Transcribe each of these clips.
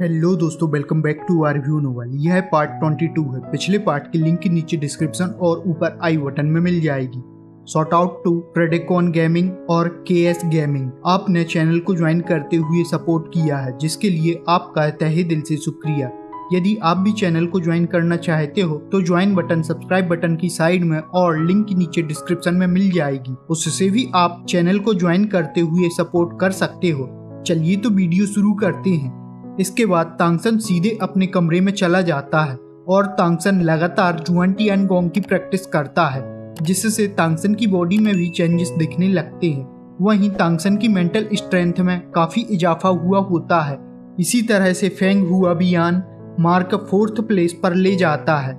Hello दोस्तों welcome back to our view novel यह part 22 है। पिछले पार्ट की लिंक नीचे डिस्क्रिप्शन और ऊपर आई बटन में मिल जाएगी। Sort out to Predacon gaming और के एस गेमिंग आपने चैनल को ज्वाइन करते हुए सपोर्ट किया है, जिसके लिए आपका तहे दिल से शुक्रिया। यदि आप भी चैनल को ज्वाइन करना चाहते हो तो ज्वाइन बटन सब्सक्राइब बटन की साइड में और लिंक नीचे डिस्क्रिप्शन में मिल जाएगी। उससे भी आप चैनल को ज्वाइन करते हुए सपोर्ट कर सकते हो। चलिए तो वीडियो शुरू करते हैं। इसके बाद तांगसन सीधे अपने कमरे में चला जाता है और तांगसन लगातार जुआनटी एंड गोंग की प्रैक्टिस करता है, जिससे तांगसन की बॉडी में भी चेंजेस दिखने लगते हैं। वहीं तांगसन की मेंटल स्ट्रेंथ में काफ़ी इजाफा हुआ होता है। इसी तरह से फेंग हुआ बियान मार्क फोर्थ प्लेस पर ले जाता है।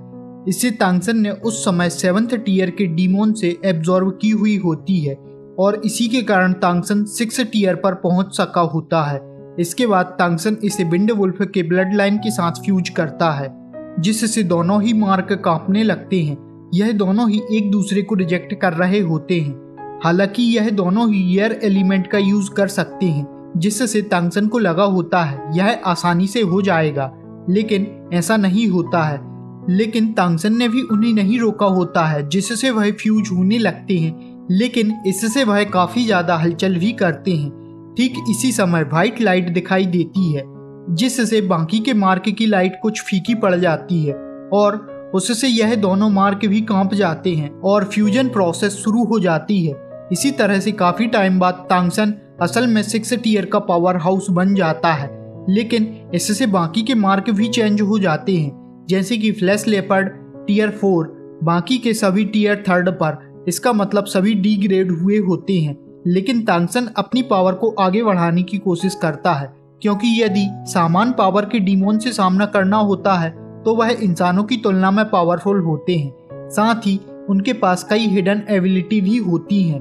इसे तांगसन ने उस समय सेवंथ टीयर के डीमोन से एब्जॉर्व की हुई होती है और इसी के कारण तांगसन सिक्स टीयर पर पहुँच सका होता है। इसके बाद तांगसन इसे बिंड वुल्फ के ब्लड लाइन के साथ फ्यूज करता है, जिससे दोनों ही मार्क कांपने लगते हैं। यह दोनों ही एक दूसरे को रिजेक्ट कर रहे होते हैं। हालाँकि यह दोनों ही एयर एलिमेंट का यूज़ कर सकते हैं, जिससे तांगसन को लगा होता है, यह आसानी से हो जाएगा। लेकिन ऐसा नहीं होता है। लेकिन तांगसन ने भी उन्हें नहीं रोका होता है, जिससे वह फ्यूज होने लगते हैं। लेकिन इससे वह काफ़ी ज़्यादा हलचल भी करते हैं। ठीक इसी समय व्हाइट लाइट दिखाई देती है, जिससे बाकी के मार्क की लाइट कुछ फीकी पड़ जाती है और उससे यह दोनों मार्क भी काँप जाते हैं और फ्यूजन प्रोसेस शुरू हो जाती है। इसी तरह से काफ़ी टाइम बाद तांगसन असल में सिक्स टीयर का पावर हाउस बन जाता है, लेकिन इससे बाकी के मार्क भी चेंज हो जाते हैं, जैसे कि फ्लैश लेपर्ड टीयर फोर बाकी के सभी टीयर थर्ड पर। इसका मतलब सभी डी ग्रेड हुए होते हैं। लेकिन तांगसन अपनी पावर को आगे बढ़ाने की कोशिश करता है, क्योंकि यदि सामान पावर के डिमोन से सामना करना होता है तो वह इंसानों की तुलना में पावरफुल होते हैं। साथ ही, उनके पास कई हिडन एबिलिटी भी होती हैं।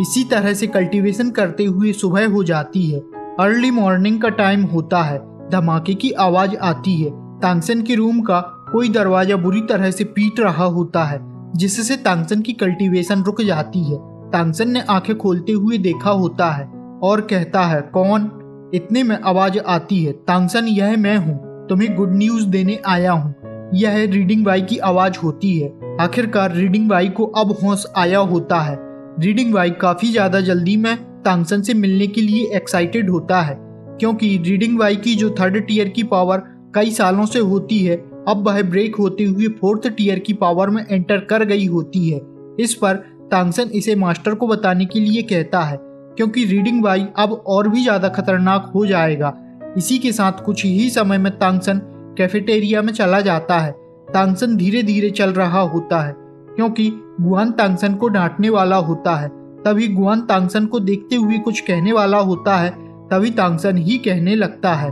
इसी तरह से कल्टीवेशन करते हुए सुबह हो जाती है। अर्ली मॉर्निंग का टाइम होता है। धमाके की आवाज़ आती है। तांगसन के रूम का कोई दरवाज़ा बुरी तरह से पीट रहा होता है, जिससे तांगसन की कल्टीवेशन रुक जाती है। तांगसन ने आँखें खोलते हुए देखा होता है और कहता है, कौन? इतने में आवाज़ आती है। तांगसन यह मैं हूँ। तुम्हें गुड न्यूज़ देने आया हूँ। यह रीडिंग बाई की आवाज़ होती है। आखिरकार रीडिंग बाई को अब होश आया होता है। रीडिंग बाई काफ़ी ज़्यादा जल्दी में तांगसन से मिलने के लिए एक्साइटेड होता है, क्योंकि रीडिंग बाई की जो थर्ड टीयर की पावर कई सालों से होती है, अब वह ब्रेक होते हुए फोर्थ टीयर की पावर में एंटर कर गई होती है। इस पर तांगसन इसे मास्टर को बताने के लिए कहता है, क्योंकि रीडिंग बाई अब और भी ज़्यादा खतरनाक हो जाएगा। इसी के साथ कुछ ही समय में तांगसन कैफेटेरिया में चला जाता है। तांगसन धीरे धीरे चल रहा होता है, क्योंकि गुआन तांगसन को डांटने वाला होता है। तभी गुआन तांगसन को देखते हुए कुछ कहने वाला होता है, तभी तांगसन ही कहने लगता है,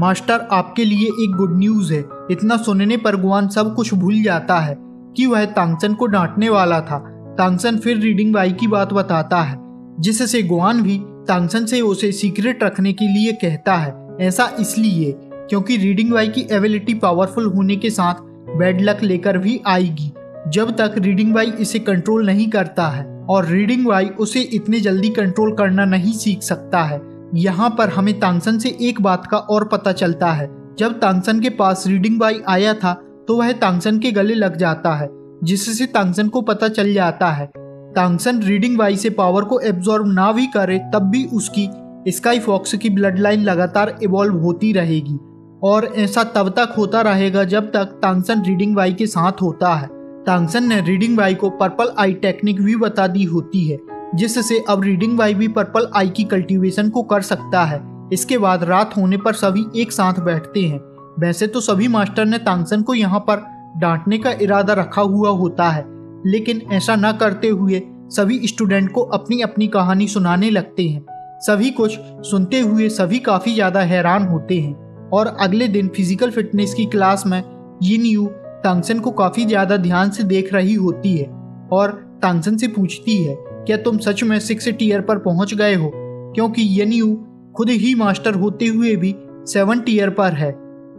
मास्टर, आपके लिए एक गुड न्यूज़ है। इतना सुनने पर गुआन सब कुछ भूल जाता है कि वह तांगसन को डांटने वाला था। तांगसन फिर रीडिंग बाई की बात बताता है, जिससे गुआन भी तांगसन से उसे सीक्रेट रखने के लिए कहता है। ऐसा इसलिए क्योंकि रीडिंग बाई की एबिलिटी पावरफुल होने के साथ बैड लक लेकर भी आएगी, जब तक रीडिंग बाई इसे कंट्रोल नहीं करता है, और रीडिंग बाई उसे इतने जल्दी कंट्रोल करना नहीं सीख सकता है। यहाँ पर हमें तांगसन से एक बात का और पता चलता है, जब तांगसन के पास रीडिंग बाई आया था तो वह तांगसन के गले लग जाता है जिससे तांगसन को पता चल जाता है। तांगसन रीडिंग वाई से पावर को एब्जॉर्ब ना भी करे, तब भी उसकी स्काई फॉक्स की ब्लड लाइन लगातार इवॉल्व होती रहेगी। और ऐसा तब तक होता रहेगा जब तक तांगसन रीडिंग वाई के साथ होता है। तांगसन ने रीडिंग वाई को पर्पल आई टेक्निक भी बता दी होती है, जिससे अब रीडिंग वाई भी पर्पल आई की कल्टीवेशन को कर सकता है। इसके बाद रात होने पर सभी एक साथ बैठते हैं। वैसे तो सभी मास्टर ने तांगसन को यहाँ पर डांटने का इरादा रखा हुआ होता है, लेकिन ऐसा न करते हुए सभी स्टूडेंट को अपनी अपनी कहानी सुनाने लगते हैं। सभी कुछ सुनते हुए सभी काफ़ी ज़्यादा हैरान होते हैं और अगले दिन फ़िज़िकल फिटनेस की क्लास में यिन यू तांगसन को काफ़ी ज़्यादा ध्यान से देख रही होती है और तांगसन से पूछती है, क्या तुम सच में सिक्स टीयर पर पहुँच गए हो? क्योंकि यन यू खुद ही मास्टर होते हुए भी सेवन टीयर पर है।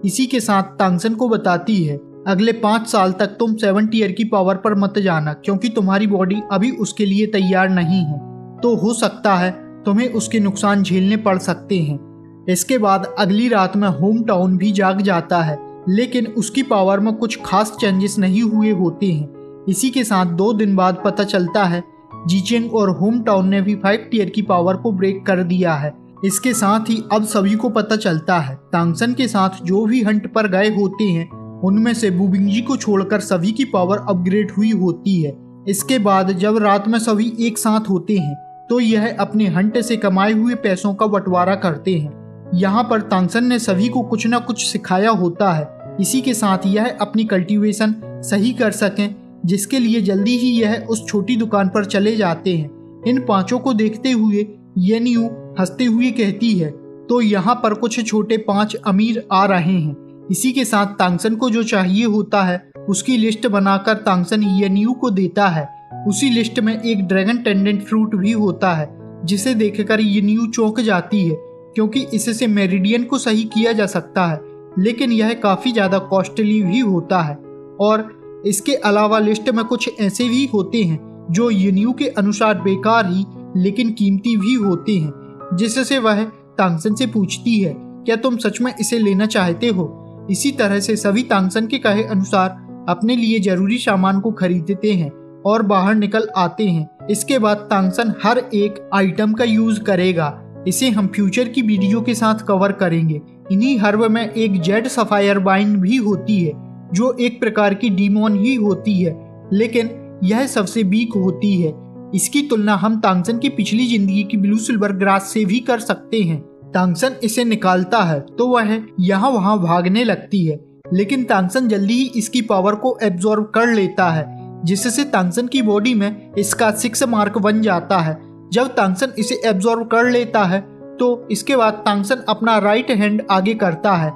इसी के साथ तांगसन को बताती है अगले पाँच साल तक तुम सेवन टीयर की पावर पर मत जाना, क्योंकि तुम्हारी बॉडी अभी उसके लिए तैयार नहीं है। तो हो सकता है तुम्हें उसके नुकसान झेलने पड़ सकते हैं। इसके बाद अगली रात में होम टाउन भी जाग जाता है, लेकिन उसकी पावर में कुछ खास चेंजेस नहीं हुए होते हैं। इसी के साथ दो दिन बाद पता चलता है, जीचेंग और होम टाउन ने भी फाइव टीयर की पावर को ब्रेक कर दिया है। इसके साथ ही अब सभी को पता चलता है, तांगसन के साथ जो भी हंट पर गए होते हैं उनमें से बुबिंगजी को छोड़कर सभी की पावर अपग्रेड हुई होती है। इसके बाद जब रात में सभी एक साथ होते हैं तो यह अपने हंट से कमाए हुए पैसों का बंटवारा करते हैं। यहाँ पर तानसन ने सभी को कुछ न कुछ सिखाया होता है। इसी के साथ यह अपनी कल्टीवेशन सही कर सकें, जिसके लिए जल्दी ही यह उस छोटी दुकान पर चले जाते हैं। इन पाँचों को देखते हुए येनियू हँसते हुए कहती है तो यहाँ पर कुछ छोटे पाँच अमीर आ रहे हैं। इसी के साथ तांगसन को जो चाहिए होता है, उसकी लिस्ट बनाकर तांगसन येनियू को देता है। उसी लिस्ट में एक ड्रैगन टेंडेंट फ्रूट भी होता है, जिसे देखकर येनियू चौंक जाती है, क्योंकि इससे मेरिडियन को सही किया जा सकता है, लेकिन यह काफ़ी ज़्यादा कॉस्टली भी होता है। और इसके अलावा लिस्ट में कुछ ऐसे भी होते हैं, जो यूनियू के अनुसार बेकार ही, लेकिन कीमती भी होते हैं, जिससे वह तांगसन से पूछती है, क्या तुम सच में इसे लेना चाहते हो? इसी तरह से सभी तांगसन के कहे अनुसार अपने लिए ज़रूरी सामान को खरीदते हैं और बाहर निकल आते हैं। इसके बाद तांगसन हर एक आइटम का यूज़ करेगा। इसे हम फ्यूचर की वीडियो के साथ कवर करेंगे। इन्हीं हर्ब में एक जेड सफायर बाइंड भी होती है, जो एक प्रकार की डीमोन ही होती है, लेकिन यह सबसे वीक होती है। इसकी तुलना हम तांगसन की पिछली ज़िंदगी की ब्लू सिल्वर ग्रास से भी कर सकते हैं। तांगसन इसे निकालता है तो वह यहाँ वहाँ भागने लगती है। लेकिन तांगसन जल्दी ही इसकी पावर को एब्जॉर्ब कर लेता है, जिससे तांगसन की बॉडी में इसका सिक्स मार्क बन जाता है। जब तांगसन इसे एब्जॉर्ब कर लेता है तो इसके बाद तांगसन अपना राइट हैंड आगे करता है।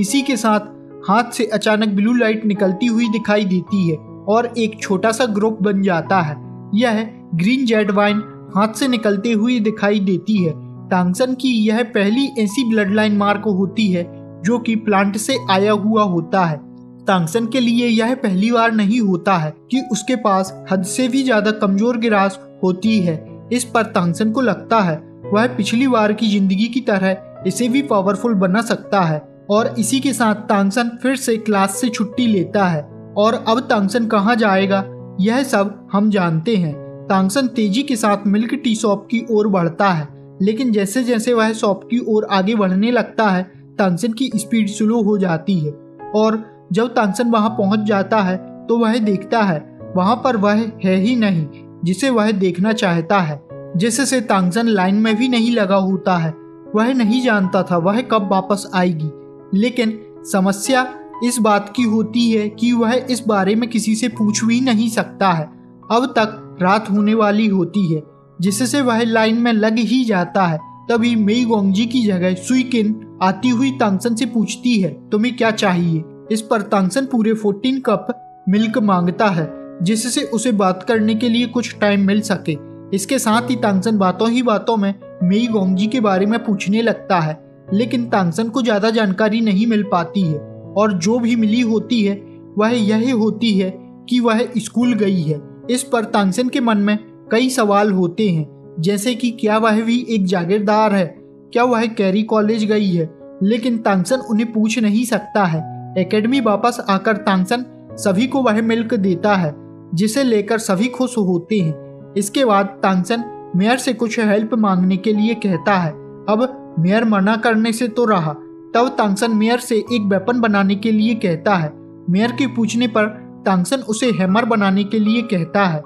इसी के साथ हाथ से अचानक ब्लू लाइट निकलती हुई दिखाई देती है और एक छोटा सा ग्रुप बन जाता है। यह ग्रीन जेड वाइन हाथ से निकलते हुए दिखाई देती है। तांगसन की यह पहली ऐसी ब्लड लाइन मार्क होती है, जो कि प्लांट से आया हुआ होता है। तांगसन के लिए यह पहली बार नहीं होता है कि उसके पास हद से भी ज़्यादा कमज़ोर गिरास होती है। इस पर तांगसन को लगता है, वह पिछली बार की ज़िंदगी की तरह इसे भी पावरफुल बना सकता है, और इसी के साथ तांगसन फिर से क्लास से छुट्टी लेता है। और अब तांगसन कहाँ जाएगा, यह सब हम जानते हैं। तांगसन तेज़ी के साथ मिल्क टी शॉप की ओर बढ़ता है। लेकिन जैसे जैसे वह शॉप की ओर आगे बढ़ने लगता है तांगसन की स्पीड स्लो हो जाती है। और जब तांगसन वहाँ पहुँच जाता है तो वह देखता है, वहाँ पर वह है ही नहीं, जिसे वह देखना चाहता है। जिससे तांगजन लाइन में भी नहीं लगा होता है, वह नहीं जानता था वह कब वापस आएगी। लेकिन समस्या इस बात की होती है कि वह इस बारे में किसी से पूछ भी नहीं सकता है। अब तक रात होने वाली होती है। जिससे वह लाइन में लग ही जाता है। तभी मेई गोंगजी की जगह सुईकिन आती हुई तांगसन से पूछती है, तुम्हें क्या चाहिए? इस पर तांगसन पूरे 14 कप मिल्क माँगता है, जिससे उसे बात करने के लिए कुछ टाइम मिल सके। इसके साथ ही तांगसन बातों ही बातों में मेई गोंगजी के बारे में पूछने लगता है, लेकिन तांगसन को ज़्यादा जानकारी नहीं मिल पाती है, और जो भी मिली होती है, वह यह होती है कि वह स्कूल गई है। इस पर तांगसन के मन में कई सवाल होते हैं, जैसे कि क्या वह भी एक जागीरदार है, क्या वह कैरी कॉलेज गई है, लेकिन तांगसन उन्हें पूछ नहीं सकता है। एकेडमी वापस आकर तांगसन सभी को वह मिल्क देता है, जिसे लेकर सभी खुश होते हैं। इसके बाद तांगसन मेयर से कुछ हेल्प मांगने के लिए कहता है, अब मेयर मना करने से तो रहा। तब तांगसन मेयर से एक वेपन बनाने के लिए कहता है। मेयर के पूछने पर तांगसन उसे हैमर बनाने के लिए कहता है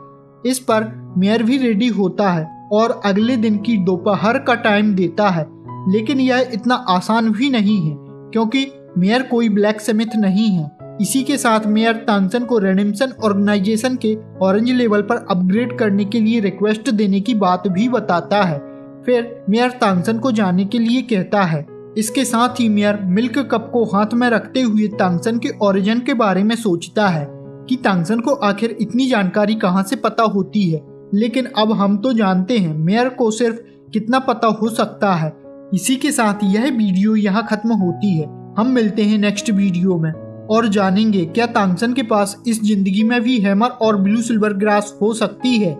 इस पर मेयर भी रेडी होता है और अगले दिन की दोपहर का टाइम देता है। लेकिन यह इतना आसान भी नहीं है, क्योंकि मेयर कोई ब्लैक समिथ नहीं है। इसी के साथ मेयर तानसन को रेडिम्सन ऑर्गेनाइजेशन के ऑरेंज लेवल पर अपग्रेड करने के लिए रिक्वेस्ट देने की बात भी बताता है। फिर मेयर तांगसन को जाने के लिए कहता है। इसके साथ ही मेयर मिल्क कप को हाथ में रखते हुए तानसन के ओरिजिन के बारे में सोचता है। कि तांगसन को आखिर इतनी जानकारी कहाँ से पता होती है? लेकिन अब हम तो जानते हैं मेयर को सिर्फ़ कितना पता हो सकता है। इसी के साथ यह वीडियो यहाँ खत्म होती है। हम मिलते हैं नेक्स्ट वीडियो में। और जानेंगे, क्या तांगसन के पास इस ज़िंदगी में भी हैमर और ब्लू सिल्वर ग्रास हो सकती है?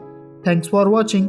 Thanks for watching